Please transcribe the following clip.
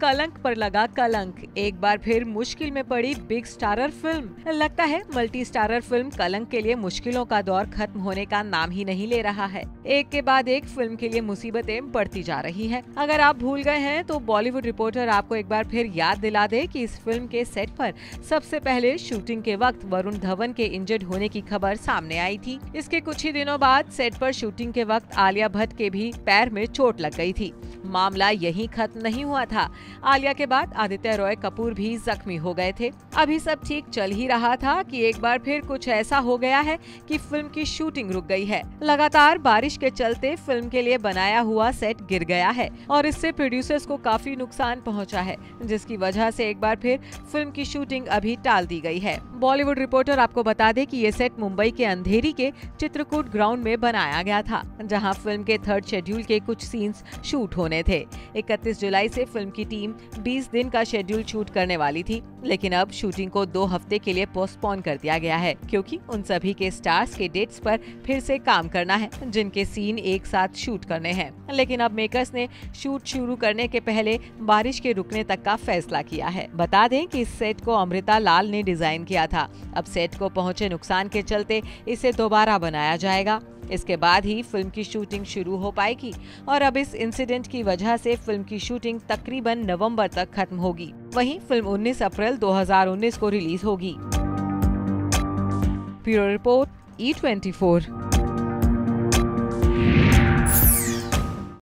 कलंक पर लगा कलंक। एक बार फिर मुश्किल में पड़ी बिग स्टारर फ़िल्म। लगता है मल्टी स्टारर फ़िल्म कलंक के लिए मुश्किलों का दौर खत्म होने का नाम ही नहीं ले रहा है। एक के बाद एक फ़िल्म के लिए मुसीबतें बढ़ती जा रही है। अगर आप भूल गए हैं तो बॉलीवुड रिपोर्टर आपको एक बार फिर याद दिला दे कि इस फ़िल्म के सेट पर सबसे पहले शूटिंग के वक्त वरुण धवन के इंजर्ड होने की खबर सामने आई थी। इसके कुछ ही दिनों बाद सेट पर शूटिंग के वक्त आलिया भट्ट के भी पैर में चोट लग गई थी। मामला यही खत्म नहीं हुआ था। आलिया के बाद आदित्य रॉय कपूर भी जख्मी हो गए थे। अभी सब ठीक चल ही रहा था कि एक बार फिर कुछ ऐसा हो गया है कि फ़िल्म की शूटिंग रुक गई है। लगातार बारिश के चलते फ़िल्म के लिए बनाया हुआ सेट गिर गया है और इससे प्रोड्यूसर्स को काफ़ी नुकसान पहुँचा है, जिसकी वजह से एक बार फिर फ़िल्म की शूटिंग अभी टाल दी गई है। बॉलीवुड रिपोर्टर आपको बता दे कि ये सेट मुंबई के अंधेरी के चित्रकूट ग्राउंड में बनाया गया था, जहाँ फ़िल्म के थर्ड शेड्यूल के कुछ सीन्स शूट होने थे। 31 जुलाई से फ़िल्म की टीम 20 दिन का शेड्यूल शूट करने वाली थी, लेकिन अब शूटिंग को दो हफ़्ते के लिए पोस्टपोन कर दिया गया है, क्योंकि उन सभी के स्टार्स के डेट्स पर फिर से काम करना है, जिनके सीन एक साथ शूट करने हैं। लेकिन अब मेकर्स ने शूट शुरू करने के पहले बारिश के रुकने तक का फैसला किया है। बता दें कि इस सेट को अमृता लाल ने डिज़ाइन किया था। अब सेट को पहुँचे नुकसान के चलते इसे दोबारा बनाया जाएगा। इसके बाद ही फ़िल्म की शूटिंग शुरू हो पाएगी और अब इस इंसिडेंट की वजह से फ़िल्म की शूटिंग तकरीबन नवंबर तक खत्म होगी। वहीं फ़िल्म 19 अप्रैल 2019 को रिलीज़ होगी। Bureau report E twenty